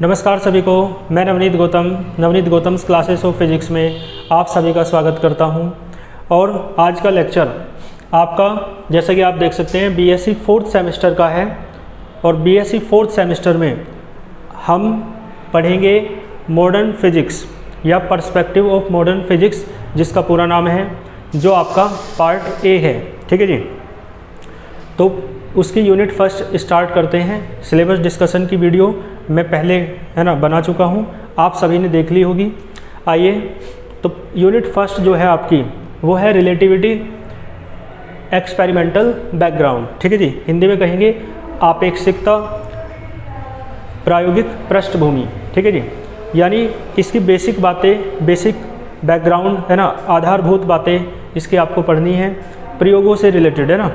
नमस्कार सभी को, मैं Navneet Gautam, Navneet Gautam's classes of physics में आप सभी का स्वागत करता हूँ। और आज का लेक्चर आपका, जैसा कि आप देख सकते हैं बीएससी फोर्थ सेमेस्टर का है। और बीएससी फोर्थ सेमेस्टर में हम पढ़ेंगे मॉडर्न फिजिक्स या पर्सपेक्टिव ऑफ़ मॉडर्न फिजिक्स जिसका पूरा नाम है, जो आपका पार्ट ए है। ठीक है जी? तो उसकी यूनिट फ़र्स्ट स्टार्ट करते हैं सिलेबस डिस्कशन की वीडियो मैं पहले, है ना, बना चुका हूँ। आप सभी ने देख ली होगी। आइए तो यूनिट फ़र्स्ट जो है आपकी, वो है रिलेटिविटी एक्सपेरिमेंटल बैकग्राउंड ठीक है जी? हिंदी में कहेंगे, आपेक्षिकता प्रायोगिक पृष्ठभूमि। ठीक है जी? यानी इसकी बेसिक बातें बेसिक बैकग्राउंड है ना, आधारभूत बातें इसकी आपको पढ़नी है। प्रयोगों से रिलेटेड है ना?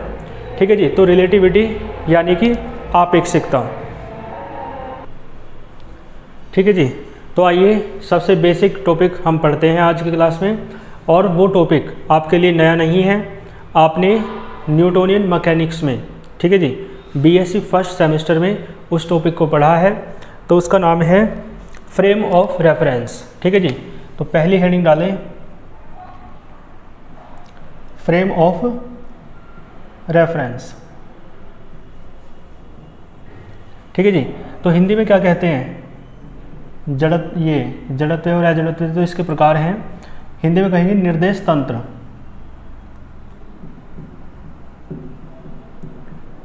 ठीक है जी? तो रिलेटिविटी यानी कि आपेक्षिकता। ठीक है जी? तो आइए सबसे बेसिक टॉपिक हम पढ़ते हैं आज की क्लास में और वो टॉपिक आपके लिए नया नहीं है, आपने न्यूटोनियन मैकेनिक्स में, ठीक है जी? बीएससी फ़र्स्ट सेमेस्टर में उस टॉपिक को पढ़ा है तो उसका नाम है फ्रेम ऑफ़ रेफरेंस ठीक है जी? तो पहली हेडिंग डालें। फ्रेम ऑफ़ रेफरेंस ठीक है जी? तो हिंदी में क्या कहते हैं? जड़त, ये जड़त्व और अजड़त्व तो इसके प्रकार हैं। हिंदी में कहेंगे निर्देश तंत्र।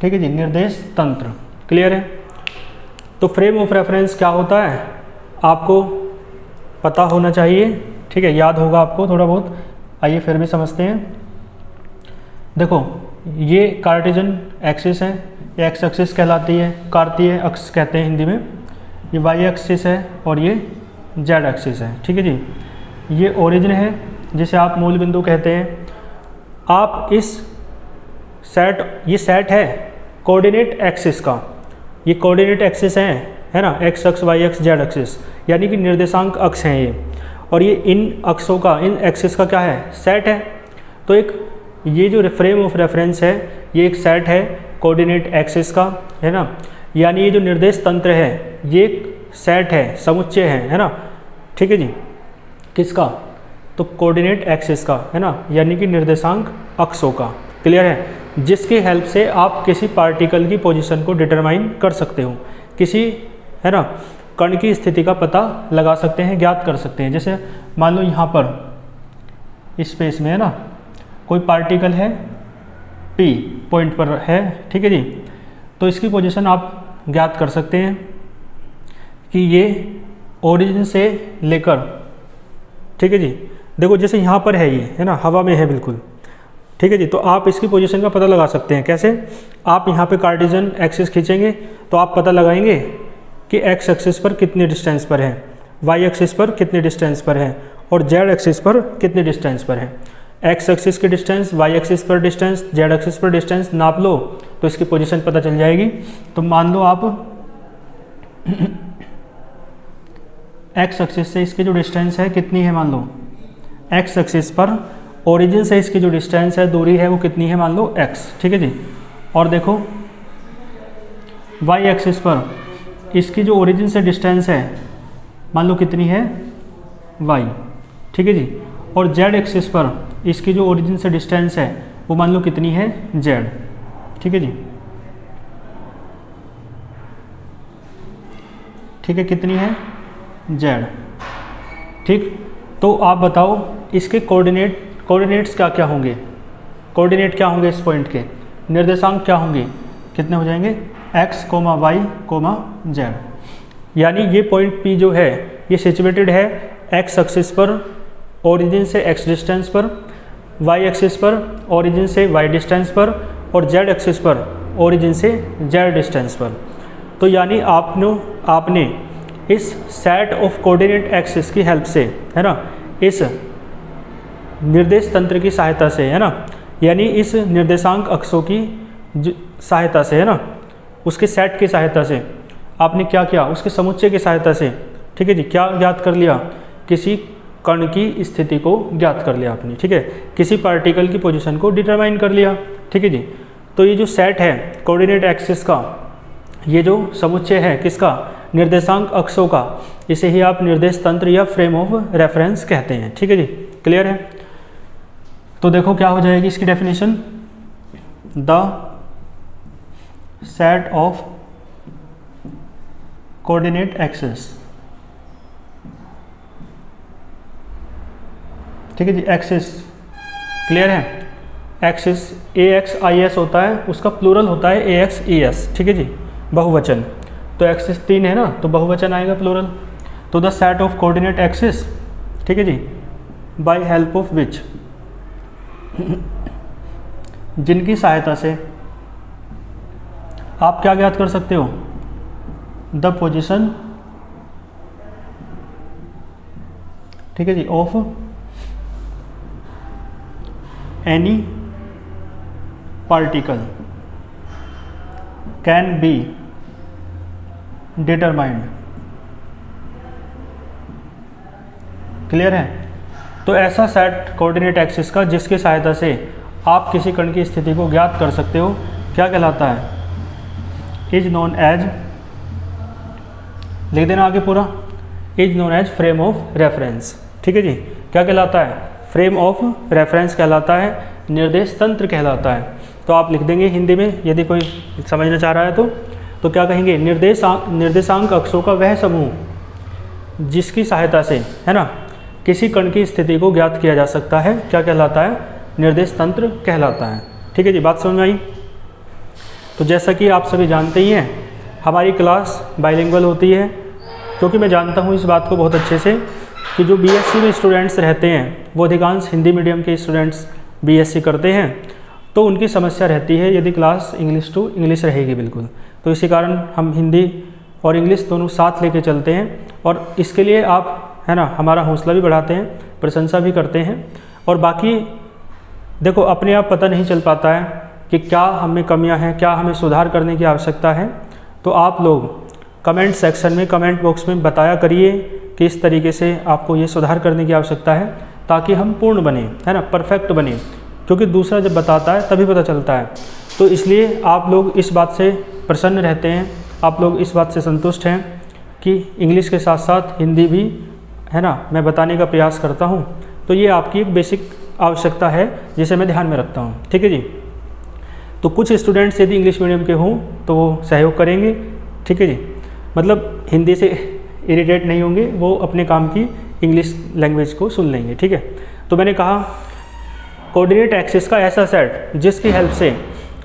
ठीक है जी, निर्देश तंत्र। क्लियर है? तो फ्रेम ऑफ़ रेफरेंस क्या होता है? आपको पता होना चाहिए। ठीक है, याद होगा आपको थोड़ा बहुत। आइए फिर भी समझते हैं। देखो, ये कार्टिजन एक्सिस है, ये एक्स एक्सिस कहलाती है, कार्तीय अक्ष कहते हैं हिंदी में। ये वाई एक्सिस है और ये जेड एक्सिस है, ठीक है जी? ये ओरिजिन है, जिसे आप मूल बिंदु कहते हैं। आप इस सेट ये सेट है कोऑर्डिनेट एक्सिस का। ये कोऑर्डिनेट एक्सिस है है ना? X axis Y X Z axis यानी कि निर्देशांक अक्ष हैं ये। और ये इन अक्षों का, इन एक्सिस का क्या है? सेट है। तो एक, ये जो फ्रेम ऑफ़ रेफरेंस है, ये एक सेट है कोऑर्डिनेट एक्सिस का, है ना? यानी ये जो निर्देश तंत्र है, ये सेट है, समुच्चय है है ना? ठीक है जी? किसका? तो कोऑर्डिनेट एक्सिस का, है ना? यानी कि निर्देशांक अक्षों का। क्लियर है? जिसकी हेल्प से आप किसी पार्टिकल की पोजीशन को डिटरमाइन कर सकते हो। किसी, है ना? कण की स्थिति का पता लगा सकते हैं, ज्ञात कर सकते हैं। जैसे मान लो यहाँ पर स्पेस में, है ना? कोई पार्टिकल है पी पॉइंट पर है, ठीक है जी? तो इसकी पोजीशन आप ज्ञात कर सकते हैं कि ये ओरिजिन से लेकर, ठीक है जी? देखो, जैसे यहाँ पर है ये, है ना? हवा में है बिल्कुल। ठीक है जी? तो आप इसकी पोजीशन का पता लगा सकते हैं। कैसे? आप यहाँ पे कार्टिजन एक्सिस खींचेंगे तो आप पता लगाएँगे कि एक्स एक्सिस पर कितने डिस्टेंस पर है वाई एक्सिस पर कितने डिस्टेंस पर है, और जेड एक्सिस पर कितने डिस्टेंस पर है। एक्स एक्सिस की डिस्टेंस वाई एक्सिस पर डिस्टेंस जेड एक्सिस पर डिस्टेंस नाप लो तो इसकी पोजीशन पता चल जाएगी। तो मान लो आप एक्स एक्सिस से इसकी जो डिस्टेंस है कितनी है मान लो? एक्स एक्सिस पर ओरिजिन से इसकी जो डिस्टेंस है, दूरी है, वो कितनी है मान लो? एक्स ठीक है जी? और देखो वाई एक्सिस पर इसकी जो ओरिजिन से डिस्टेंस है, मान लो कितनी है? वाई ठीक है जी? और जेड एक्सिस पर इसकी जो ओरिजिन से डिस्टेंस है, वो मान लो कितनी है? जेड ठीक है जी? ठीक है, कितनी है? जेड ठीक? तो आप बताओ, इसके कोऑर्डिनेट कोऑर्डिनेट्स क्या क्या होंगे? कोऑर्डिनेट क्या होंगे इस पॉइंट के? निर्देशांक क्या होंगे? कितने हो जाएँगे? X comma y comma z यानी ये पॉइंट पी जो है, ये सिचुएटेड है एक्स एक्सिस पर ओरिजिन से एक्स डिस्टेंस पर वाई एक्सिस पर ओरिजिन से वाई डिस्टेंस पर और जेड एक्सिस पर ओरिजिन से जेड डिस्टेंस पर। तो यानी आपने आपने इस सेट ऑफ़ कोऑर्डिनेट एक्सिस की हेल्प से, है ना, इस निर्देश तंत्र की सहायता से, है ना, यानी इस निर्देशांक अक्षों की सहायता से, है ना, उसके सेट की सहायता से, आपने क्या किया, उसके समुच्चय की सहायता से, ठीक है जी, क्या ज्ञात कर लिया, किसी कण की स्थिति को ज्ञात कर लिया आपने, ठीक है? किसी पार्टिकल की पोजीशन को डिटरमाइन कर लिया, ठीक है जी? तो ये जो सेट है कोऑर्डिनेट एक्सिस का, ये जो समुच्चय है किसका? निर्देशांक अक्षों का। इसे ही आप निर्देश तंत्र या फ्रेम ऑफ़ रेफरेंस कहते हैं, ठीक है जी? क्लियर है? तो देखो क्या हो जाएगी इसकी definition the set of coordinate axes ठीक है जी एक्सिस क्लियर है? Axis A X I S होता है, उसका प्लूरल होता है ए एक्स ई एस ठीक है जी? बहुवचन। तो एक्सिस तीन है ना तो बहुवचन आएगा प्लूरल तो the set of coordinate axis ठीक है जी? बाय हेल्प ऑफ़ विच जिनकी सहायता से आप क्या ज्ञात कर सकते हो? द पोजिशन ठीक है जी of any particle can be determined. Clear है? तो ऐसा सेट कोऑर्डिनेट एक्सिस का, जिसकी सहायता से आप किसी कण की स्थिति को ज्ञात कर सकते हो, क्या कहलाता है? इज़ नोन एज लिख देना आगे पूरा। Is known as frame of reference ठीक है जी? क्या कहलाता है? फ्रेम ऑफ़ रेफरेंस कहलाता है, निर्देश तंत्र कहलाता है। तो आप लिख देंगे हिंदी में, यदि कोई समझना चाह रहा है तो। तो क्या कहेंगे? निर्देशांक निर्देशांक अक्षों का वह समूह जिसकी सहायता से, है ना? किसी कण की स्थिति को ज्ञात किया जा सकता है। क्या कहलाता है? निर्देश तंत्र कहलाता है। ठीक है जी, बात समझ आई? तो जैसा कि आप सभी जानते ही हैं, हमारी क्लास बाइलिंगुअल होती है। क्योंकि मैं जानता हूँ इस बात को बहुत अच्छे से कि जो बीएससी में स्टूडेंट्स रहते हैं, वो अधिकांश हिंदी मीडियम के स्टूडेंट्स बीएससी करते हैं तो उनकी समस्या रहती है यदि क्लास इंग्लिश टू इंग्लिश रहेगी बिल्कुल। तो इसी कारण हम हिंदी और इंग्लिश दोनों साथ लेके चलते हैं और इसके लिए आप, है ना, हमारा हौसला भी बढ़ाते हैं, प्रशंसा भी करते हैं और बाकी, देखो, अपने आप पता नहीं चल पाता है कि क्या हमें कमियाँ हैं, क्या हमें सुधार करने की आवश्यकता है। तो आप लोग कमेंट सेक्शन में, कमेंट बॉक्स में बताया करिए कि इस तरीके से आपको ये सुधार करने की आवश्यकता है, ताकि हम पूर्ण बने, है ना, परफेक्ट बने। क्योंकि दूसरा जब बताता है, तभी पता चलता है। तो इसलिए आप लोग इस बात से प्रसन्न रहते हैं, आप लोग इस बात से संतुष्ट हैं कि इंग्लिश के साथ साथ हिंदी भी, है ना, मैं बताने का प्रयास करता हूँ। तो ये आपकी एक बेसिक आवश्यकता है, जिसे मैं ध्यान में रखता हूँ। ठीक है जी? तो कुछ स्टूडेंट्स यदि इंग्लिश मीडियम के हों तो वो सहयोग करेंगे। ठीक है जी? मतलब हिंदी से इरीटेट नहीं होंगे, वो अपने काम की इंग्लिश लैंग्वेज को सुन लेंगे, ठीक है? तो मैंने कहा कोऑर्डिनेट एक्सिस का ऐसा सेट जिसकी हेल्प से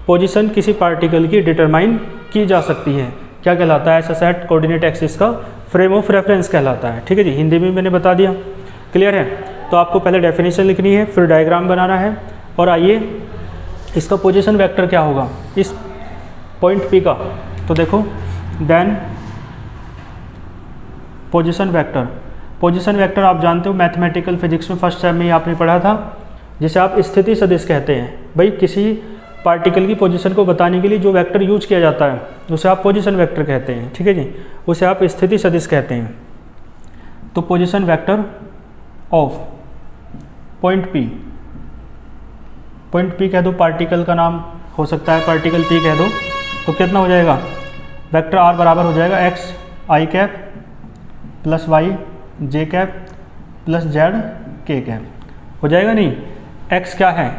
पोजीशन किसी पार्टिकल की डिटरमाइन की जा सकती है। क्या कहलाता है ऐसा सेट कोऑर्डिनेट एक्सिस का फ्रेम ऑफ़ रेफरेंस कहलाता है, ठीक है जी? हिंदी में मैंने बता दिया। क्लियर है? तो आपको पहले डेफिनेशन लिखनी है, फिर डायग्राम बनाना है, और आइए, इसका पोजीशन वेक्टर क्या होगा? इस पॉइंट पी का। तो देखो then position vector position vector आप जानते हो मैथमेटिकल फिजिक्स में फ़र्स्ट टाइम में ही आपने पढ़ा था, जिसे आप स्थिति सदिश कहते हैं। भाई, किसी पार्टिकल की पोजीशन को बताने के लिए जो वेक्टर यूज़ किया जाता है, उसे आप पोजीशन वेक्टर कहते हैं, ठीक है जी? उसे आप स्थिति सदिश कहते हैं। तो position vector of point P point P कह दो पार्टिकल का नाम हो सकता है पार्टिकल पी कह दो तो कितना हो जाएगा? वेक्टर आर बराबर हो जाएगा x i cap plus y, j cap, plus z, k cap. हो जाएगा नहीं? एक्स क्या है?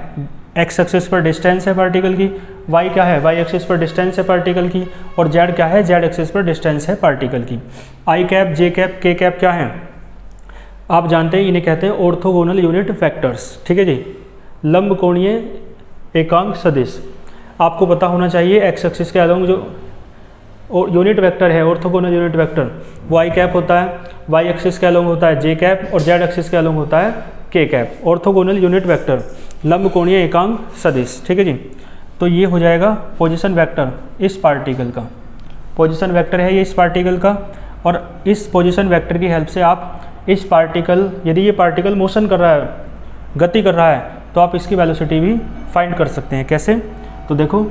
एक्स एक्सिस पर डिस्टेंस है पार्टिकल की। वाई क्या है? वाई एक्सिस पर डिस्टेंस है पार्टिकल की। और जेड क्या है? जेड एक्सिस पर डिस्टेंस है पार्टिकल की। I cap j cap k cap क्या है? आप जानते हैं, इन्हें कहते हैं ऑर्थोगोनल यूनिट फैक्टर्स ठीक है जी? लंब कोणीय एकांक सदिश। आपको पता होना चाहिए एक्स एक्सिस के अलोंग जो यूनिट वेक्टर है orthogonal unit vector y cap होता है वाई एक्सिस के अलोंग होता है जे कैप और जेड एक्सिस के अलोंग होता है के कैप ऑर्थोगोनल यूनिट वेक्टर लंब कोणीय एकांक सदिश, ठीक है जी? तो ये हो जाएगा पोजिशन वैक्टर इस पार्टिकल का। पोजिशन वैक्टर है ये इस पार्टिकल का और इस पोजिशन वैक्टर की हेल्प से आप इस पार्टिकल यदि ये पार्टिकल मोशन कर रहा है, गति कर रहा है तो आप इसकी वेलोसिटी भी फाइंड कर सकते हैं। कैसे? तो देखो,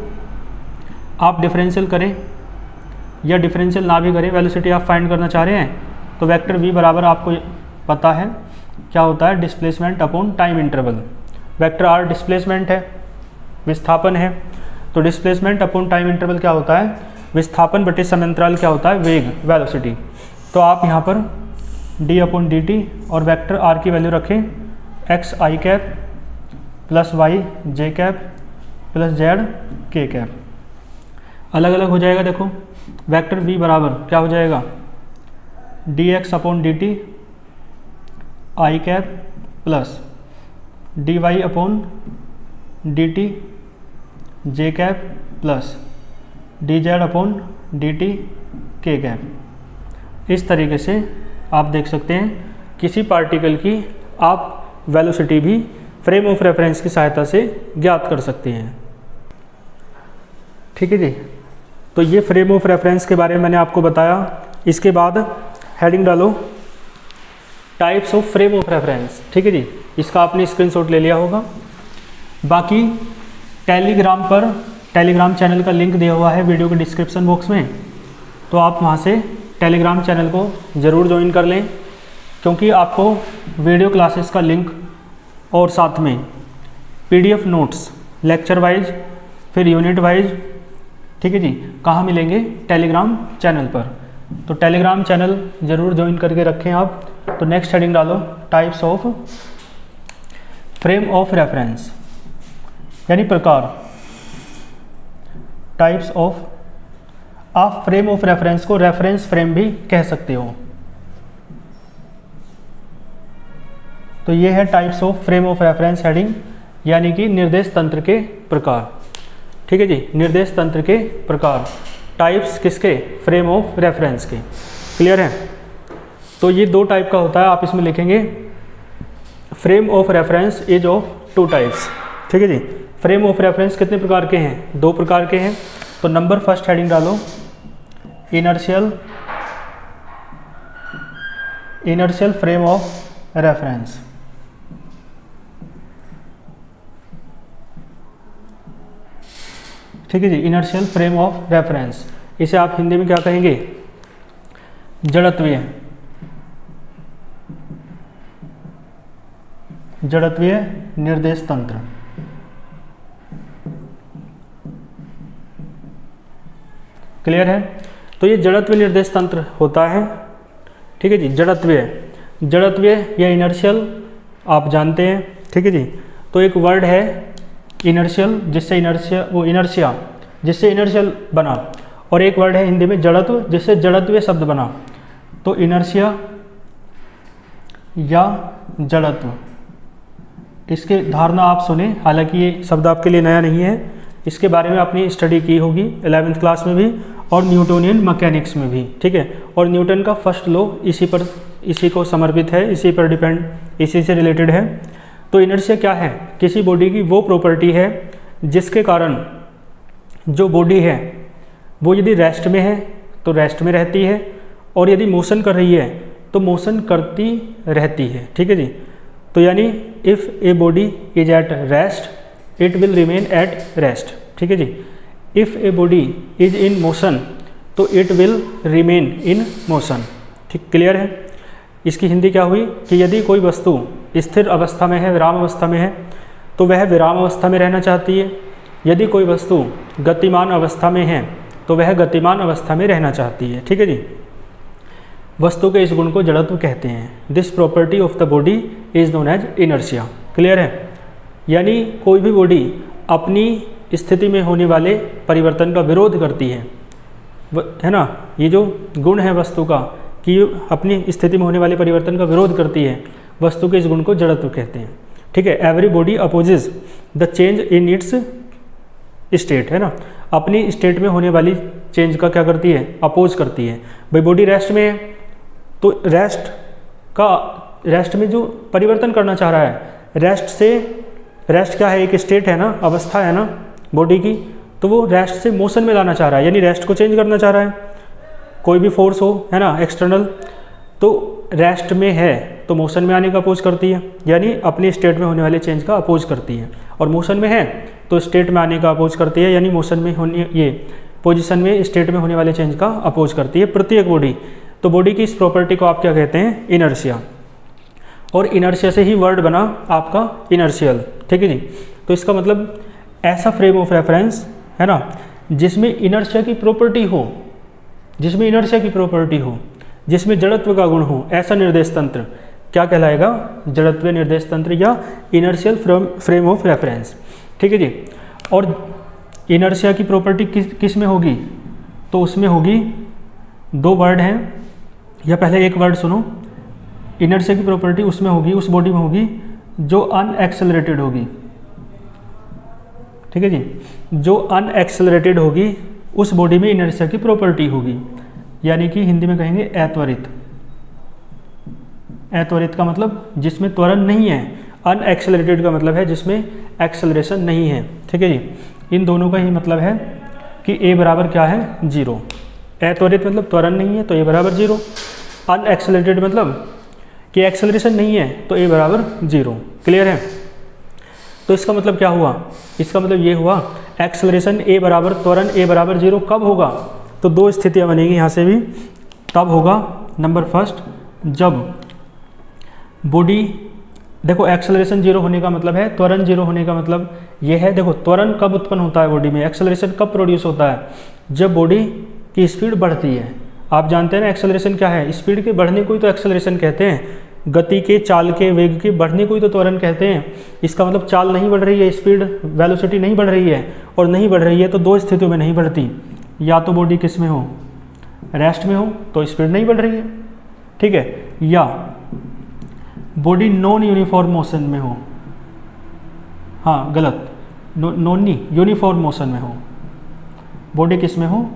आप डिफरेंशियल करें या डिफरेंशियल ना भी करें वेलोसिटी आप फाइंड करना चाह रहे हैं तो वेक्टर वी बराबर आपको पता है क्या होता है displacement upon time interval vector r displacement है, विस्थापन है तो डिस्प्लेसमेंट अपॉन टाइम इंटरवल क्या होता है, विस्थापन बटे समयंतराल क्या होता है, वेग वेलोसिटी तो आप यहाँ पर डी अपॉन डी और वेक्टर आर की वैल्यू रखें x i cap plus y j cap plus z k cap अलग अलग हो जाएगा, देखो। वेक्टर v बराबर क्या हो जाएगा? D x upon d t i cap plus d y upon d t j cap plus d z upon d t k cap इस तरीके से आप देख सकते हैं किसी पार्टिकल की आप वेलोसिटी भी फ्रेम ऑफ़ रेफरेंस की सहायता से ज्ञात कर सकते हैं। ठीक है जी? तो ये फ्रेम ऑफ़ रेफरेंस के बारे में मैंने आपको बताया। इसके बाद हेडिंग डालो। Types of frame of reference ठीक है जी? इसका आपने स्क्रीनशॉट ले लिया होगा। बाकी टेलीग्राम पर टेलीग्राम चैनल का लिंक दिया हुआ है वीडियो के डिस्क्रिप्शन बॉक्स में। तो आप वहाँ से टेलीग्राम चैनल को ज़रूर ज्वाइन कर लें, क्योंकि आपको वीडियो क्लासेस का लिंक और साथ में पीडीएफ नोट्स लेक्चर वाइज फिर यूनिट वाइज ठीक है जी? कहाँ मिलेंगे? टेलीग्राम चैनल पर। तो टेलीग्राम चैनल ज़रूर ज्वाइन करके रखें आप। तो नेक्स्ट हेडिंग डालो types of frame of reference यानी प्रकार। टाइप्स ऑफ़ आप फ्रेम ऑफ़ रेफरेंस को रेफरेंस फ्रेम भी कह सकते हो। तो ये है types of frame of reference heading यानी कि निर्देश तंत्र के प्रकार। ठीक है जी, निर्देश तंत्र के प्रकार टाइप्स किसके फ्रेम ऑफ़ रेफरेंस के। क्लियर है? तो ये दो टाइप का होता है, आप इसमें लिखेंगे frame of reference is of two types ठीक है जी फ्रेम ऑफ़ रेफरेंस कितने प्रकार के हैं? दो प्रकार के हैं तो नंबर फ़र्स्ट हेडिंग डालो inertial inertial frame of reference ठीक है जी इनर्शियल फ्रेम ऑफ़ रेफरेंस इसे आप हिंदी में क्या कहेंगे? जड़त्वीय. जड़त्वीय निर्देश तंत्र. क्लियर है? तो ये जड़त्वीय निर्देश तंत्र होता है। ठीक है जी, जड़त्वीय. जड़त्वीय या इनर्शियल आप जानते हैं। ठीक है जी तो एक वर्ड है इनर्शियल, जिससे इनर्शिया, वो इनर्शिया, जिससे इनर्शियल बना। और एक वर्ड है हिंदी में जड़त्व, जिससे जड़त्व शब्द बना। तो इनर्शिया या जड़त्व। इसके धारणा आप सुने, हालाँकि ये शब्द आपके लिए नया नहीं है। इसके बारे में आपने स्टडी की होगी एलेवेंथ क्लास में भी, और न्यूटोनियन मैकेनिक्स में भी, ठीक है? और न्यूटन का फ़र्स्ट लॉ इसी पर, इसी को समर्पित है, इसी पर डिपेंड इसी से रिलेटेड है। तो इनर्शिया क्या है? किसी बॉडी की वो प्रॉपर्टी है जिसके कारण जो बॉडी है, वो यदि रेस्ट में है तो रेस्ट में रहती है और यदि मोशन कर रही है तो मोशन करती रहती है। ठीक है जी? तो यानी if a body is at rest it will remain at rest ठीक है जी? If a body is in motion तो it will remain in motion ठीक क्लियर है? इसकी हिंदी क्या हुई कि यदि कोई वस्तु स्थिर अवस्था में है, विराम अवस्था में है तो वह विराम अवस्था में रहना चाहती है। यदि कोई वस्तु गतिमान अवस्था में है तो वह गतिमान अवस्था में रहना चाहती है। ठीक है जी? वस्तु के इस गुण को जड़त्व कहते हैं। This property of the body is known as inertia clear है? यानी कोई भी बॉडी अपनी स्थिति में होने वाले परिवर्तन का विरोध करती है। है ना? ये जो गुण है वस्तु का कि अपनी स्थिति में होने वाले परिवर्तन का विरोध करती है। वस्तु के इस गुण को जड़त्व कहते हैं। ठीक है every body opposes the change in its state है ना? अपनी स्टेट में होने वाली चेंज का क्या करती है? अपोज करती है। भाई बॉडी रेस्ट में है तो रेस्ट का रेस्ट में जो परिवर्तन करना चाह रहा है रेस्ट से रेस्ट क्या है? एक स्टेट है ना, अवस्था है ना बॉडी की तो वो रेस्ट से मोशन में लाना चाह रहा है। यानी रेस्ट को चेंज करना चाह रहा है। कोई भी फोर्स हो, है ना एक्सटर्नल तो रेस्ट में है तो मोशन में आने का अपोज करती है, यानी अपने स्टेट में होने वाले चेंज का अपोज करती है। और मोशन में है तो स्टेट में आने का अपोज करती है, यानी मोशन में होने, ये पोजिशन में स्टेट में होने वाले चेंज का अपोज करती है प्रत्येक बॉडी तो बॉडी की इस प्रॉपर्टी को आप क्या कहते हैं? इनर्शिया और इनर्शिया से ही वर्ड बना आपका इनर्शियल ठीक है जी? तो इसका मतलब ऐसा फ्रेम ऑफ़ रेफरेंस है ना, जिसमें इनर्शिया की प्रॉपर्टी हो जिसमें इनर्शिया की प्रॉपर्टी हो, जिसमें जड़त्व का गुण हो, ऐसा निर्देश तंत्र। क्या कहलाएगा? जड़त्व निर्देश तंत्र या inertial frame frame of reference ठीक है जी? और इनर्शिया की प्रॉपर्टी किस किसमें होगी? तो उसमें होगी, दो वर्ड हैं, या पहले एक वर्ड सुनो। इनर्शिया की प्रॉपर्टी उसमें होगी, उस बॉडी में होगी, जो अनएक्सेलरेटेड होगी। ठीक है जी? जो अनएक्सेलरेटेड होगी उस बॉडी में इनर्शिया की प्रॉपर्टी होगी। यानी कि हिंदी में कहेंगे अत्वरित अत्वरित का मतलब जिसमें त्वरण नहीं है। अनएक्सेलरेटेड का मतलब है जिसमें एक्सेलरेशन नहीं है। ठीक है जी? इन दोनों का ही मतलब है कि ए बराबर क्या है? ज़ीरो अत्वरित मतलब त्वरण नहीं है तो ए बराबर ज़ीरो अनएक्सेलरेटेड मतलब कि एक्सेलरेशन नहीं है तो ए बराबर ज़ीरो क्लियर है? तो इसका मतलब क्या हुआ? इसका मतलब ये हुआ एक्सेलरेशन ए बराबर त्वरण ए बराबर ज़ीरो कब होगा? तो दो स्थितियाँ बनेगी, यहाँ से भी। तब होगा नंबर फ़र्स्ट जब बॉडी देखो एक्सेलरेशन ज़ीरो होने का मतलब है, त्वरण ज़ीरो होने का मतलब यह है, देखो, त्वरण कब उत्पन्न होता है बॉडी में? एक्सेलरेशन कब प्रोड्यूस होता है? जब बॉडी की स्पीड बढ़ती है। आप जानते हैं ना एक्सेलरेशन क्या है? स्पीड के बढ़ने को ही तो एक्सेलरेशन कहते हैं। गति के, चाल के, वेग के बढ़ने को ही तो त्वरण कहते हैं। इसका मतलब चाल नहीं बढ़ रही है, स्पीड, वेलोसिटी नहीं बढ़ रही है और नहीं बढ़ रही है तो दो स्थितियों में नहीं बढ़ती। या तो बॉडी किसमें हो? रेस्ट में हो तो स्पीड नहीं बढ़ रही है। ठीक है? या बॉडी नॉन यूनिफॉर्म मोशन में हो। हाँ गलत। नॉन यूनिफॉर्म मोशन में हो। बॉडी किसमें हो?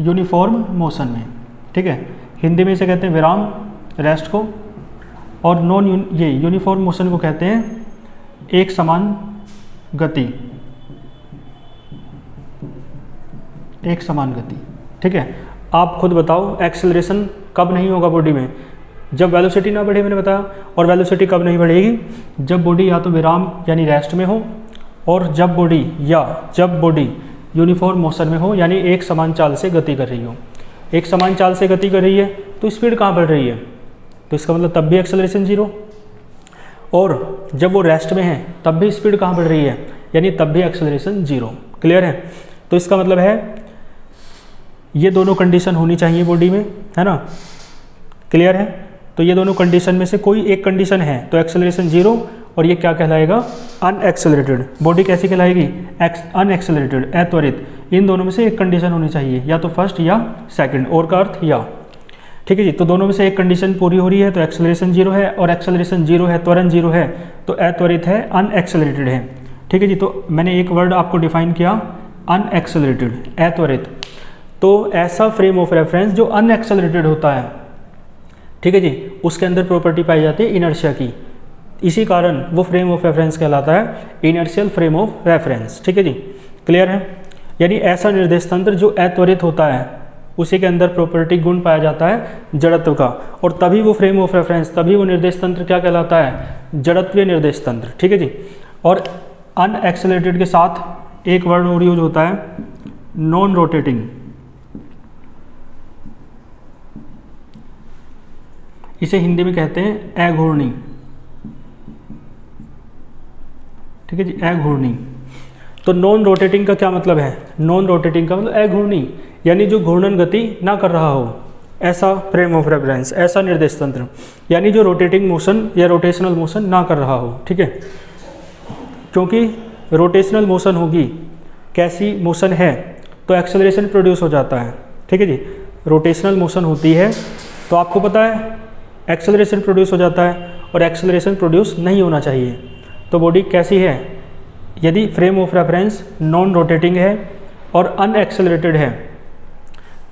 यूनिफॉर्म मोशन में। ठीक है? हिंदी में इसे कहते हैं विराम, रेस्ट को। और नॉन यून, ये यूनिफॉर्म मोशन को कहते हैं एक समान गति। एक समान गति ठीक है? आप खुद बताओ एक्सेलरेशन कब नहीं होगा बॉडी में? जब वेलोसिटी ना बढ़े मैंने बताया और वेलोसिटी कब नहीं बढ़ेगी? जब बॉडी या तो विराम यानी रेस्ट में हो और जब बॉडी या जब बॉडी यूनिफॉर्म मोशन में हो यानी एक समान चाल से गति कर रही हो। एक समान चाल से गति कर रही है तो स्पीड कहाँ बढ़ रही है? तो इसका मतलब तब भी एक्सेलरेशन ज़ीरो और जब वो रेस्ट में है, तब भी स्पीड कहाँ बढ़ रही है? यानी तब भी एक्सेलरेशन ज़ीरो क्लियर है? तो इसका मतलब है, ये दोनों कंडीशन होनी चाहिए बॉडी में, है ना? क्लियर है? तो ये दोनों कंडीशन में से कोई एक कंडीशन है तो एक्सेलरेशन ज़ीरो और ये क्या कहलाएगा? अनएक्सेलरेटेड बॉडी कैसी कहलाएगी? X unaccelerated अत्वरित। इन दोनों में से एक कंडीशन होनी चाहिए, या तो फ़र्स्ट या सेकंड और का अर्थ या? ठीक है जी तो दोनों में से एक कंडीशन पूरी हो रही है तो एक्सेलरेशन ज़ीरो है और एक्सेलरेशन ज़ीरो है, त्वरण ज़ीरो है तो अत्वरित है अनएक्सेलरेटेड है। ठीक है जी तो मैंने एक वर्ड आपको डिफाइन किया अनएक्सेलरेटेड अत्वरित। तो ऐसा फ्रेम ऑफ़ रेफरेंस जो अनएक्सेलरेटेड होता है, ठीक है जी, उसके अंदर प्रॉपर्टी पाई जाती है इनर्शिया की। इसी कारण वो फ्रेम ऑफ़ रेफरेंस कहलाता है इनर्शियल फ्रेम ऑफ़ रेफरेंस ठीक है जी क्लियर है? यानी ऐसा निर्देश तंत्र जो अत्वरित होता है उसी के अंदर प्रॉपर्टी गुण पाया जाता है जड़त्व का। और तभी वो फ्रेम ऑफ़ रेफरेंस तभी वो निर्देश तंत्र क्या कहलाता है? जड़त्वीय निर्देश तंत्र, ठीक है जी? और अनएक्सेलेटेड के साथ एक वर्ड और यूज़ होता है नॉन रोटेटिंग इसे हिंदी में कहते हैं अघूर्णी। ठीक है जी? अघूर्णी। तो नॉन रोटेटिंग का क्या मतलब है? नॉन रोटेटिंग का मतलब अघूर्णी। यानी जो घूर्णन गति ना कर रहा हो, ऐसा फ्रेम ऑफ़ रेफरेंस ऐसा निर्देश तंत्र, यानी जो रोटेटिंग मोशन या रोटेशनल मोशन ना कर रहा हो, ठीक है? क्योंकि रोटेशनल मोशन होगी, कैसी मोशन है तो एक्सेलरेशन प्रोड्यूस हो जाता है, ठीक है जी? रोटेशनल मोशन होती है तो आपको पता है एक्सेलरेशन प्रोड्यूस हो जाता है और एक्सेलरेशन प्रोड्यूस नहीं होना चाहिए। तो बॉडी कैसी है? यदि frame of reference non rotating है और अनएक्सेलरेटेड है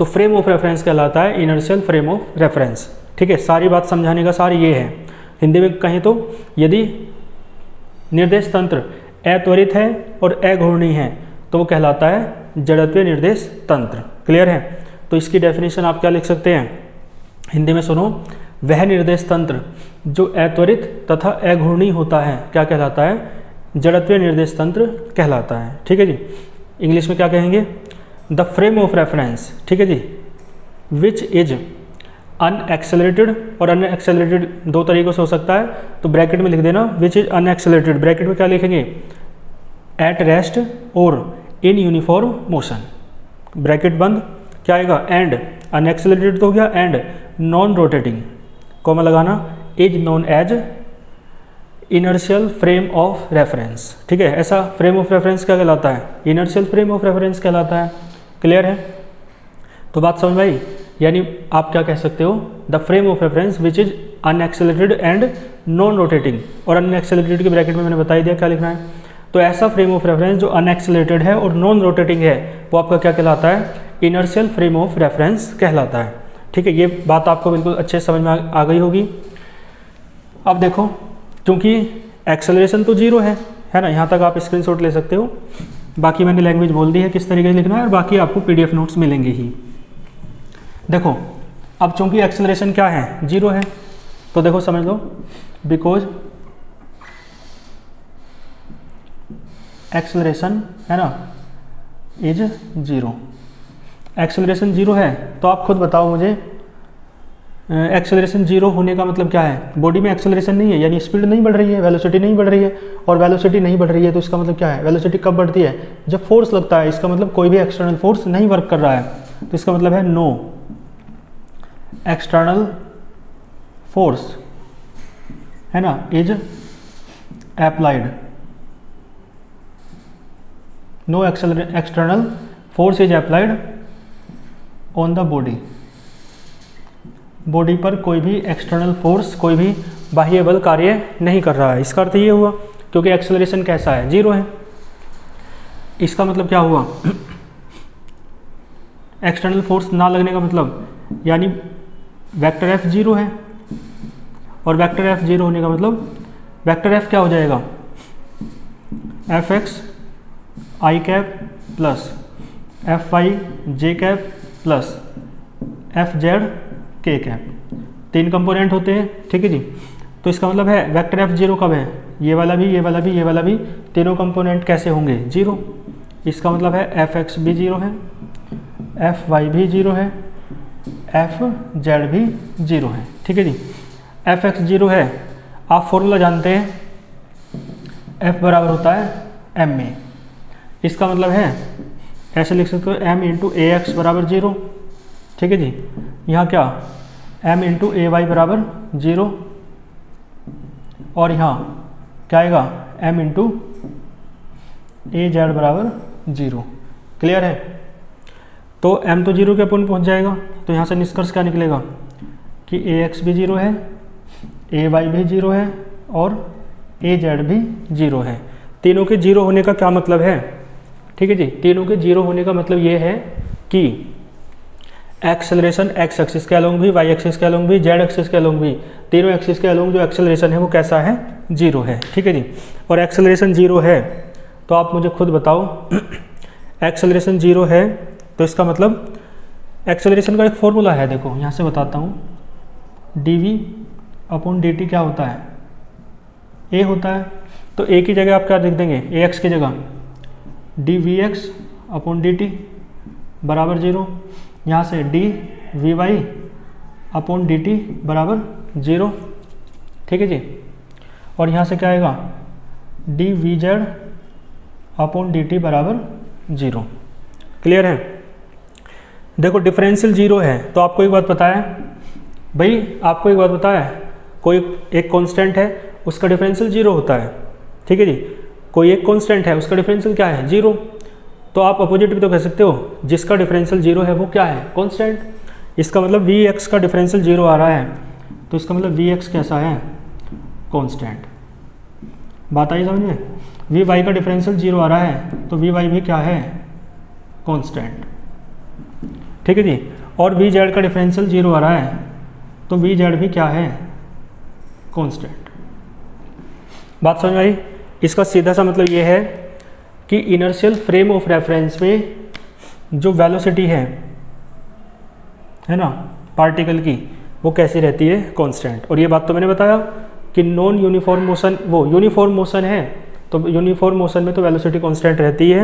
तो फ्रेम ऑफ़ रेफरेंस कहलाता है इनर्शियल फ्रेम ऑफ़ रेफरेंस ठीक है, सारी बात समझाने का सार ये है। हिंदी में कहें तो यदि निर्देश तंत्र अत्वरित है और अघूर्णी है तो वो कहलाता है जड़त्वीय निर्देश तंत्र। क्लियर है? तो इसकी डेफिनेशन आप क्या लिख सकते हैं? हिंदी में सुनो, वह निर्देश तंत्र जो अत्वरित तथा अघूर्णी होता है, क्या कहलाता है? जड़त्वीय निर्देश तंत्र कहलाता है। ठीक है जी? इंग्लिश में क्या कहेंगे? द फ्रेम ऑफ़ रेफरेंस, ठीक है जी? विच इज़ अनएक्सेलरेटेड और अनएक्सेलरेटेड दो तरीक़ों से हो सकता है तो ब्रैकेट में लिख देना विच इज़ अनएक्सेलरेटेड ब्रैकेट में क्या लिखेंगे? एट रेस्ट और इन यूनिफॉर्म मोशन ब्रैकेट बंद, क्या आएगा? एंड अनएक्सेलरेटेड तो हो गया एंड नॉन रोटेटिंग कॉमा लगाना is known as inertial frame of reference ठीक है? ऐसा फ्रेम ऑफ़ रेफरेंस क्या कहलाता है? इनर्शियल फ्रेम ऑफ़ रेफरेंस कहलाता है। क्लियर है? तो बात समझ में आई? यानी आप क्या कह सकते हो? The frame of reference which is unaccelerated and non rotating और अनएक्सेलेटेड के ब्रैकेट में मैंने बता दिया, क्या लिखना है? तो ऐसा फ्रेम ऑफ़ रेफरेंस जो अनएक्सेलेटेड है और नॉन रोटेटिंग है, वो आपका क्या कहलाता है? इनर्शियल फ्रेम ऑफ़ रेफरेंस कहलाता है। ठीक है, ये बात आपको बिल्कुल अच्छे समझ में आ गई होगी। अब देखो क्योंकि एक्सेलरेशन तो ज़ीरो है है ना? यहाँ तक आप स्क्रीनशॉट ले सकते हो। बाकी मैंने लैंग्वेज बोल दी है, किस तरीके से लिखना है और बाकी आपको पीडीएफ नोट्स मिलेंगे ही। देखो, अब चूँकि एक्सेलरेशन क्या है? ज़ीरो है। तो देखो, समझ लो। बिकॉज़ एक्सेलरेशन है ना इज़ ज़ीरो एक्सेलरेशन ज़ीरो है तो आप खुद बताओ मुझे एक्सेलरेशन ज़ीरो होने का मतलब क्या है? बॉडी में एक्सेलरेशन नहीं है, यानी स्पीड नहीं बढ़ रही है वेलोसिटी नहीं बढ़ रही है, और वेलोसिटी नहीं बढ़ रही है तो इसका मतलब क्या है? वेलोसिटी कब बढ़ती है? जब फोर्स लगता है, इसका मतलब कोई भी एक्सटर्नल फोर्स नहीं वर्क कर रहा है तो इसका मतलब है नो एक्सटर्नल फोर्स है ना? Is applied no external force is applied on the body body पर कोई भी एक्सटर्नल फोर्स कोई भी बाह्य बल कार्य नहीं कर रहा है। इसका अर्थ ये हुआ, क्योंकि एक्सेलरेशन कैसा है? ज़ीरो है। इसका मतलब क्या हुआ? एक्सटर्नल फोर्स ना लगने का मतलब यानी वेक्टर एफ़ ज़ीरो है। और वेक्टर एफ़ ज़ीरो होने का मतलब वेक्टर एफ़ क्या हो जाएगा? F x i cap plus F y j cap plus F z k cap तीन कंपोनेंट होते हैं, ठीक है जी? तो इसका मतलब है वेक्टर एफ़ ज़ीरो कब है? ये वाला भी, ये वाला भी, ये वाला भी, तीनों कंपोनेंट कैसे होंगे? ज़ीरो। इसका मतलब है एफ़ एक्स भी ज़ीरो है, एफ़ वाई भी ज़ीरो है, एफ़ जेड भी ज़ीरो है, ठीक है जी? एफ़ एक्स ज़ीरो है, आप फॉर्मूला जानते हैं, एफ़ बराबर होता है एम में इसका मतलब है, ऐसे लिख सकते हो, एम इंटू ए एक्स बराबर ज़ीरो ठीक है जी। यहाँ क्या? एम इंटू ए वाई बराबर ज़ीरो और यहाँ क्या आएगा? एम इंटू ए जेड बराबर ज़ीरो क्लियर है? तो एम तो ज़ीरो के अपन पहुँच जाएगा। तो यहाँ से निष्कर्ष क्या निकलेगा? कि ए एक्स भी ज़ीरो है ए वाई भी ज़ीरो है और ए जेड भी ज़ीरो है। तीनों के ज़ीरो होने का क्या मतलब है? ठीक है जी। तीनों के ज़ीरो होने का मतलब ये है कि एक्सेलरेशन एक्स एक्सिस के अलोंग भी, वाई एक्सिस के अलोंग भी, जेड एक्सिस के अलोंग भी, तीनों एक्सिस के अलोंग जो एक्सेलरेशन है वो कैसा है? ज़ीरो है, ठीक है जी? और एक्सेलरेशन ज़ीरो है तो आप मुझे खुद बताओ। एक्सेलरेशन ज़ीरो है तो इसका मतलब एक्सेलरेशन का एक फॉर्मूला है, देखो, यहाँ से बताता हूँ। D v upon d t क्या होता है? ए होता है तो ए की जगह आप क्या लिख देंगे? ए एक्स की जगह। D v x upon d t बराबर ज़ीरो। यहाँ से d v y upon d t बराबर ज़ीरो ठीक है जी? और यहाँ से क्या आएगा? D v z upon d t बराबर ज़ीरो क्लियर है? देखो डिफरेंशियल ज़ीरो है। तो आपको एक बात है? भाई, आपको एक बात है? कोई एक कांस्टेंट है, उसका डिफरेंशियल ज़ीरो होता है। ठीक है जी? कोई एक कांस्टेंट है, उसका डिफरेंशियल क्या है? ज़ीरो तो आप अपोजिट भी तो कह सकते हो। जिसका डिफरेंशियल ज़ीरो है, वो क्या है? कॉन्स्टेंट इसका मतलब वी एक्स का डिफरेंशियल ज़ीरो आ रहा है। तो इसका मतलब वी एक्स कैसा है? कॉन्स्टेंट बात आई समझ में? वी वाई का डिफरेंशियल ज़ीरो आ रहा है तो वी वाई भी क्या है? कॉन्स्टेंट ठीक है जी? और वी जेड का डिफरेंशियल ज़ीरो आ रहा है तो वी जेड भी क्या है? कॉन्स्टेंट बात समझ में आई? इसका सीधा सा मतलब ये है कि इनर्शियल फ्रेम ऑफ़ रेफरेंस में जो वेलोसिटी है है ना पार्टिकल की, वो कैसी रहती है? कांस्टेंट और ये बात तो मैंने बताया कि नॉन यूनिफॉर्म मोशन वो यूनिफॉर्म मोशन है तो यूनिफॉर्म मोशन में तो वेलोसिटी कांस्टेंट रहती है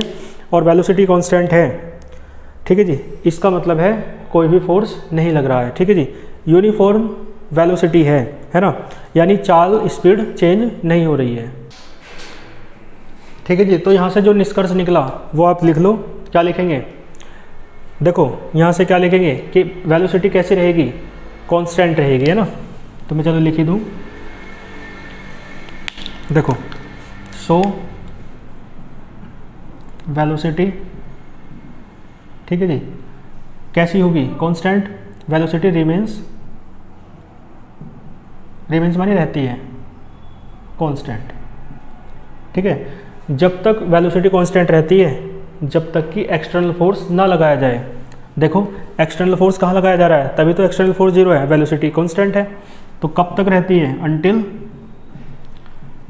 और वेलोसिटी कांस्टेंट है। ठीक है जी? इसका मतलब है कोई भी फोर्स नहीं लग रहा है। ठीक है जी? यूनिफॉर्म वेलोसिटी है है ना? यानी चाल स्पीड चेंज नहीं हो रही है। ठीक है जी तो यहाँ से जो निष्कर्ष निकला, वो आप लिख लो, क्या लिखेंगे? देखो, यहाँ से क्या लिखेंगे कि वेलोसिटी कैसी रहेगी? कांस्टेंट रहेगी, है ना? तो मैं चलो लिख ही दूँ। देखो सो वेलोसिटी ठीक है जी? कैसी होगी? कांस्टेंट वेलोसिटी रिमेंस रिमेंस मानी रहती है। कांस्टेंट ठीक है? जब तक वेलोसिटी कांस्टेंट रहती है, जब तक कि एक्सटर्नल फोर्स ना लगाया जाए। देखो एक्सटर्नल फोर्स कहाँ लगाया जा रहा है? तभी तो एक्सटर्नल फोर्स ज़ीरो है वेलोसिटी कांस्टेंट है। तो कब तक रहती है? अनटिल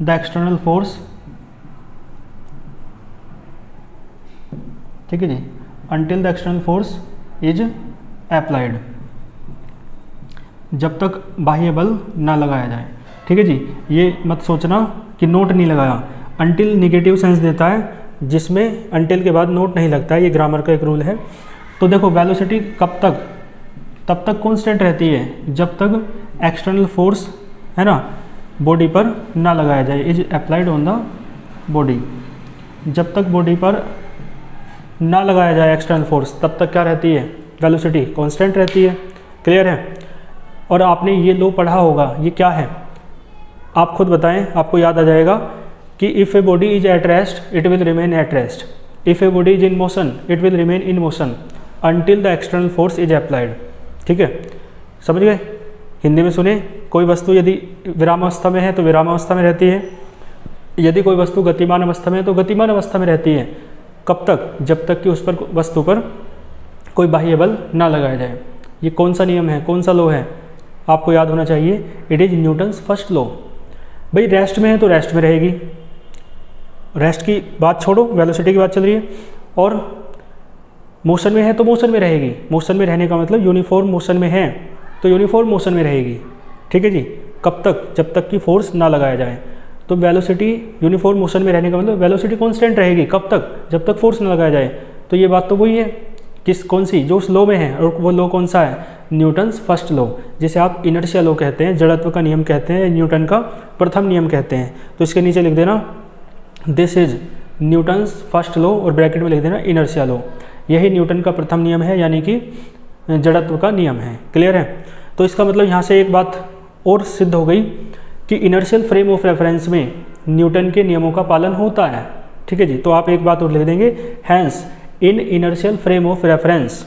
द एक्सटर्नल फोर्स ठीक है जी? Until the external force is applied जब तक बाह्य बल ना लगाया जाए। ठीक है जी? ये मत सोचना कि नोट नहीं लगाया। अनटिल निगेटिव सेंस देता है, जिसमें अनटिल के बाद नोट नहीं लगता है, ये ग्रामर का एक रूल है। तो देखो वेलोसिटी कब तक, तब तक कॉन्स्टेंट रहती है? जब तक एक्सटर्नल फोर्स है ना बॉडी पर ना लगाया जाए। Is applied on the body जब तक बॉडी पर ना लगाया जाए एक्सटर्नल फोर्स तब तक क्या रहती है? वेलोसिटी कांस्टेंट रहती है। क्लियर है? और आपने ये लो पढ़ा होगा, ये क्या है? आप खुद बताएँ, आपको याद आ जाएगा कि if a body is at rest it will remain at rest if a body is in motion it will remain in motion until the external force is applied ठीक है? समझ गए? हिंदी में सुने, कोई वस्तु यदि विराम अवस्था में है तो विराम अवस्था में रहती है। यदि कोई वस्तु गतिमान अवस्था में है तो गतिमान अवस्था में रहती है। कब तक? जब तक कि उस पर वस्तु पर कोई बाह्य बल ना लगाया जाए। ये कौन सा नियम है? कौन सा लो है? आपको याद होना चाहिए it is Newton's first law भाई रेस्ट में है तो रेस्ट में रहेगी। रेस्ट की बात छोड़ो वेलोसिटी की बात चल रही है। और मोशन में है तो मोशन में रहेगी। मोशन में रहने का मतलब यूनिफॉर्म मोशन में है तो यूनिफॉर्म मोशन में रहेगी। ठीक है जी? कब तक? जब तक कि फोर्स ना लगाया जाए। तो वेलोसिटी यूनिफॉर्म मोशन में रहने का मतलब वेलोसिटी कॉन्स्टेंट रहेगी। कब तक? जब तक फोर्स ना लगाया जाए। तो ये बात तो वही है किस कौन सी? जो उस लो में है, और वो लो कौन सा है? न्यूटन्स फ़र्स्ट लो जिसे आप इनर्शिया लो कहते हैं, जड़त्व का नियम कहते हैं न्यूटन का प्रथम नियम कहते हैं। तो इसके नीचे लिख देना this is Newton's first law और ब्रैकेट में लिख देना इनर्शिया लो यही न्यूटन का प्रथम नियम है, यानी कि जड़त्व का नियम है। क्लियर है? तो इसका मतलब यहाँ से एक बात और सिद्ध हो गई कि इनर्शियल फ्रेम ऑफ़ रेफरेंस में न्यूटन के नियमों का पालन होता है। ठीक है जी? तो आप एक बात और लिख देंगे। Hence in inertial frame of reference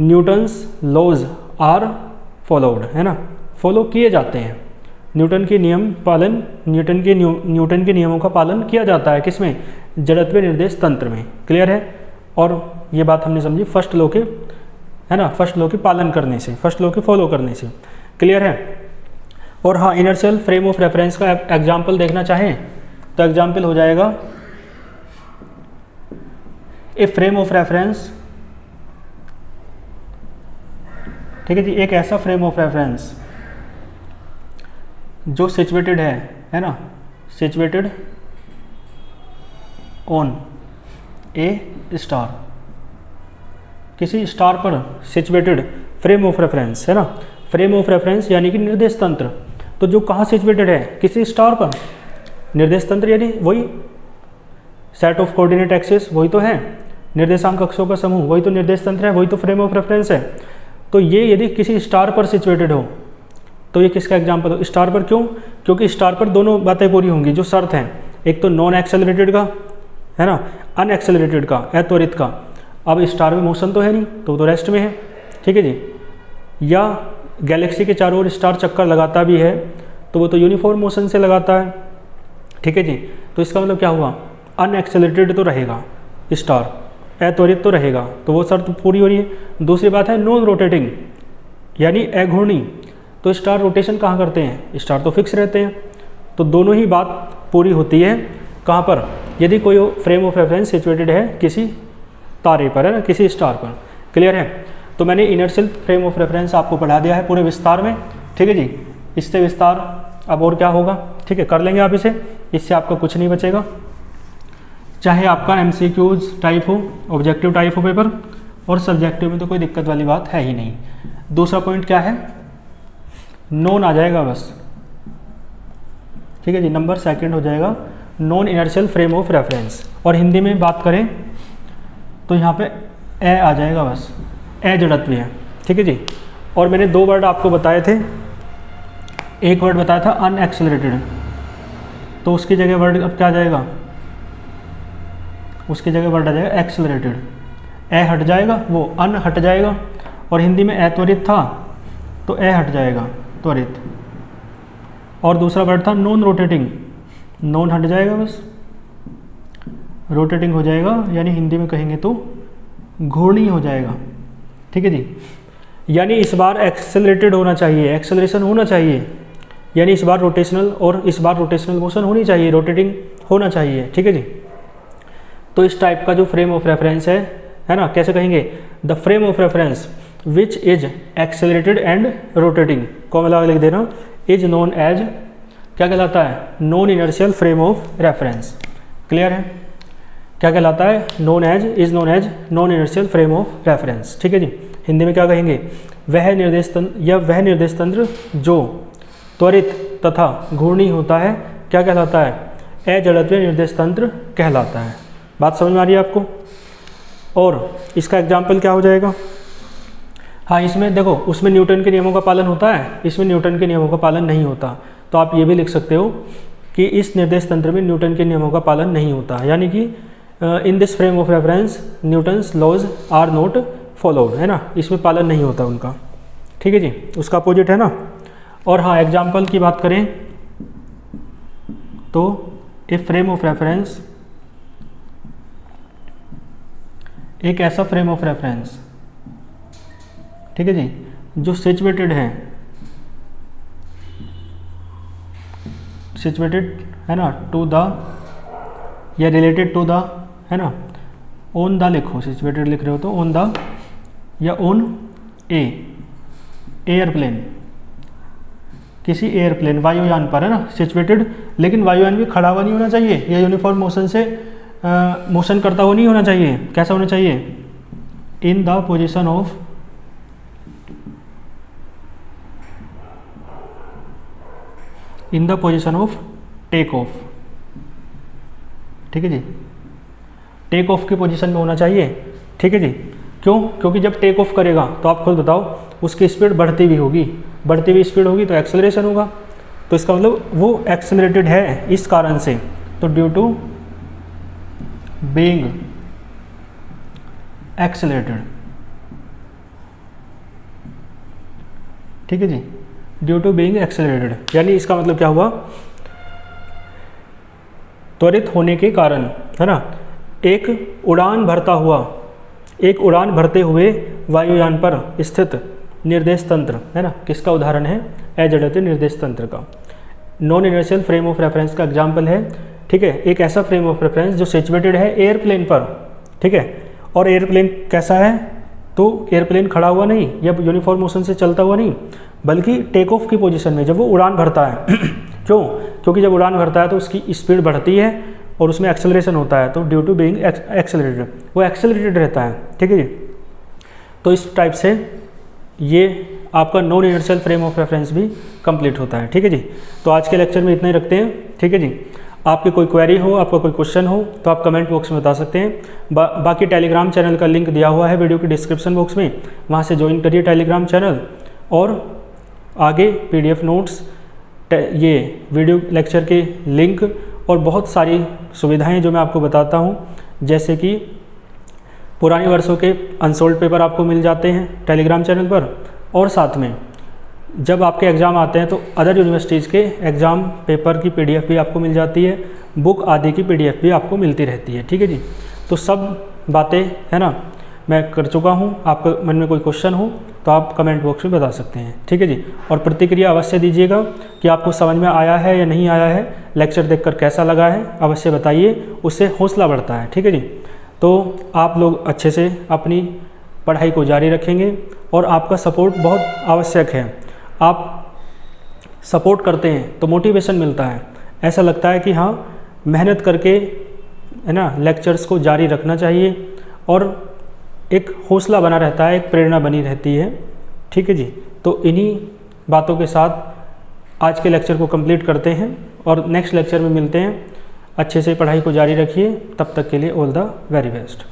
Newton's laws are followed है ना? फॉलो किए जाते हैं। न्यूटन के नियम पालन, न्यूटन के न्यूटन के नियमों का पालन किया जाता है किसमें? जड़त्व निर्देश तंत्र में। क्लियर है? और ये बात हमने समझी फ़र्स्ट लो के, है ना? फ़र्स्ट लो के पालन करने से, फ़र्स्ट लो के फॉलो करने से। क्लियर है? और हाँ इनर्शियल फ्रेम ऑफ़ रेफरेंस का एग्ज़ाम्पल देखना चाहें तो एग्ज़ाम्पल हो जाएगा ए फ्रेम ऑफ़ रेफरेंस ठीक है जी? एक ऐसा फ्रेम ऑफ़ रेफरेंस जो सिचुएटेड है है ना? सिचुएटेड ऑन ए स्टार किसी स्टार पर सिचुएटेड फ्रेम ऑफ़ रेफरेंस है ना? फ्रेम ऑफ़ रेफरेंस यानी कि निर्देश तंत्र। तो जो कहाँ सिचुएटेड है? किसी स्टार पर। निर्देश तंत्र यानी वही सेट ऑफ़ कोऑर्डिनेट एक्सिस वही तो है। निर्देशांक कक्षों का समूह, वही तो निर्देश तंत्र है, वही तो फ्रेम ऑफ़ रेफरेंस है। तो ये यदि किसी स्टार पर सिचुएटेड हो तो ये किसका एग्ज़ाम्पल हो? स्टार पर क्यों? क्योंकि स्टार पर दोनों बातें पूरी होंगी जो शर्त हैं। एक तो नॉन एक्सेलरेटेड का, है ना? अनएक्सेलरेटेड का अत्वरित का। अब स्टार में मोशन तो है नहीं तो वो तो रेस्ट में है। ठीक है जी? या गैलेक्सी के चारों ओर स्टार चक्कर लगाता भी है तो वो तो यूनिफॉर्म मोशन से लगाता है। ठीक है जी? तो इसका मतलब क्या हुआ? अनएक्सेलरेटेड तो रहेगा स्टार अत्वरित तो रहेगा तो वो शर्त पूरी हो रही है। दूसरी बात है नॉन रोटेटिंग यानी अघूर्णी। तो स्टार रोटेशन कहाँ करते हैं? स्टार तो फिक्स रहते हैं। तो दोनों ही बात पूरी होती है। कहाँ पर? यदि कोई फ्रेम ऑफ़ रेफरेंस सिचुएटेड है किसी तारे पर, है ना? किसी स्टार पर। क्लियर है? तो मैंने इनर्शियल फ्रेम ऑफ़ रेफरेंस आपको पढ़ा दिया है पूरे विस्तार में। ठीक है जी? इससे विस्तार अब और क्या होगा? ठीक है, कर लेंगे आप इसे। इससे आपका कुछ नहीं बचेगा। चाहे आपका एम टाइप हो ऑब्जेक्टिव टाइप हो पेपर और सब्जेक्टिव में तो कोई दिक्कत वाली बात है ही नहीं। दूसरा पॉइंट क्या है? नॉन आ जाएगा बस। ठीक है जी नंबर सेकंड हो जाएगा। Non inertial frame of reference और हिंदी में बात करें तो यहाँ पे ए आ जाएगा बस। ए जड़त्व है। ठीक है जी? और मैंने दो वर्ड आपको बताए थे। एक वर्ड बताया था अनएक्सलरेटेड तो उसकी जगह वर्ड अब क्या आ जाएगा? उसकी जगह वर्ड आ जाएगा एक्सलरेटेड ए हट जाएगा, वो अन हट जाएगा। और हिंदी में ए त्वरित था तो ए हट जाएगा। त्वरित। और दूसरा वर्ड था नॉन रोटेटिंग। नॉन हट जाएगा बस। रोटेटिंग हो जाएगा, यानी हिंदी में कहेंगे तो घूर्णी हो जाएगा। ठीक है जी? यानी इस बार एक्सेलरेटेड होना चाहिए एक्सेलरेशन होना चाहिए। यानी इस बार रोटेशनल और इस बार रोटेशनल मोशन होनी चाहिए रोटेटिंग होना चाहिए। ठीक है जी? तो इस टाइप का जो फ्रेम ऑफ़ रेफरेंस है है ना? कैसे कहेंगे? The frame of reference which is accelerated and rotating कौन लगा लिख देना इज़ नोन एज क्या कहलाता है? Non inertial frame of reference clear है? क्या कहलाता है? Known as is known as non inertial frame of reference ठीक है जी? हिंदी में क्या कहेंगे? वह निर्देश तंत्र या वह निर्देश तंत्र जो त्वरित तथा घूर्णी होता है, क्या कहलाता है? अजड़त्व निर्देश तंत्र कहलाता है। बात समझ में आ रही है आपको? और इसका एग्ज़ाम्पल क्या हो जाएगा? हाँ इसमें देखो, उसमें न्यूटन के नियमों का पालन होता है, इसमें न्यूटन के नियमों का पालन नहीं होता। तो आप ये भी लिख सकते हो कि इस निर्देश तंत्र में न्यूटन के नियमों का पालन नहीं होता। यानी कि in this frame of reference Newton's laws are not followed है ना? इसमें पालन नहीं होता उनका। ठीक है जी? उसका अपोजिट है ना? और हाँ एग्ज़ाम्पल की बात करें तो ए फ्रेम ऑफ़ रेफरेंस एक ऐसा फ्रेम ऑफ़ रेफरेंस ठीक है जी? जो सिचुएटेड है सिचुएटेड है ना टू द या रिलेटेड टू द है ना? ओन द लिखो सिचुएटेड लिख रहे हो तो ओन द या ओन ए एयरप्लेन किसी एयरप्लेन वायुयान पर, है ना? सिचुएटेड लेकिन वायुयान भी खड़ा हुआ नहीं होना चाहिए, या यूनिफॉर्म मोशन से मोशन करता हुआ नहीं होना चाहिए। कैसा होना चाहिए? In the position of in the position of take off ठीक है जी? टेक ऑफ़ की पोजीशन में होना चाहिए। ठीक है जी? क्यों? क्योंकि जब टेक ऑफ़ करेगा तो आप खुद बताओ, उसकी स्पीड बढ़ती भी होगी। बढ़ती हुई स्पीड होगी तो एक्सेलरेशन होगा। तो इसका मतलब वो एक्सेलरेटेड है इस कारण से। तो ड्यू टू बीइंग एक्सेलरेटेड ठीक है जी? ड्यू टू बीइंग एक्सेलरेटेड यानी इसका मतलब क्या हुआ? त्वरित होने के कारण, है ना? एक उड़ान भरता हुआ, एक उड़ान भरते हुए वायुयान पर स्थित निर्देश तंत्र, है ना? किसका उदाहरण है? एजडते निर्देश तंत्र का। Non inertial frame of reference का एग्ज़ाम्पल है, ठीक है? एक ऐसा फ्रेम ऑफ़ रेफरेंस जो सिचुएटेड है एयरप्लेन पर, ठीक है? और एयरप्लेन कैसा है? तो एयरप्लेन खड़ा हुआ नहीं, या यूनिफॉर्म मोशन से चलता हुआ नहीं, बल्कि टेक ऑफ़ की पोजीशन में जब वो उड़ान भरता है। क्यों? क्योंकि जब उड़ान भरता है तो उसकी स्पीड बढ़ती है और उसमें एक्सेलरेशन होता है तो ड्यू टू बीइंग एक्सेलरेटेड वो एक्सेलरेटेड रहता है, ठीक है जी? तो इस टाइप से ये आपका non inertial frame of reference भी कंप्लीट होता है, ठीक है जी? तो आज के लेक्चर में इतना ही रखते हैं, ठीक है जी? आपकी कोई क्वेरी हो आपका कोई क्वेश्चन हो तो आप कमेंट बॉक्स में बता सकते हैं। बा, बाकी टेलीग्राम चैनल का लिंक दिया हुआ है वीडियो के डिस्क्रिप्शन बॉक्स में। वहाँ से ज्वाइन करिए टेलीग्राम चैनल और आगे पीडीएफ नोट्स ये वीडियो लेक्चर के लिंक और बहुत सारी सुविधाएँ जो मैं आपको बताता हूँ। जैसे कि पुराने वर्षों के अनसोल्ड पेपर आपको मिल जाते हैं टेलीग्राम चैनल पर और साथ में जब आपके एग्ज़ाम आते हैं तो अदर यूनिवर्सिटीज़ के एग्ज़ाम पेपर की पीडीएफ भी आपको मिल जाती है बुक आदि की पीडीएफ भी आपको मिलती रहती है, ठीक है जी? तो सब बातें, है ना? मैं कर चुका हूँ, आपके मन में कोई क्वेश्चन हो तो आप कमेंट बॉक्स में बता सकते हैं, ठीक है जी? और प्रतिक्रिया अवश्य दीजिएगा कि आपको समझ में आया है या नहीं आया है लेक्चर देखकर कैसा लगा है, अवश्य बताइए, उससे हौसला बढ़ता है, ठीक है जी? तो आप लोग अच्छे से अपनी पढ़ाई को जारी रखेंगे और आपका सपोर्ट बहुत आवश्यक है। आप सपोर्ट करते हैं तो मोटिवेशन मिलता है। ऐसा लगता है कि हाँ मेहनत करके, है ना, लेक्चर्स को जारी रखना चाहिए और एक हौसला बना रहता है, एक प्रेरणा बनी रहती है। ठीक है जी? तो इन्हीं बातों के साथ आज के लेक्चर को कंप्लीट करते हैं और नेक्स्ट लेक्चर में मिलते हैं। अच्छे से पढ़ाई को जारी रखिए। तब तक के लिए ऑल द वेरी बेस्ट।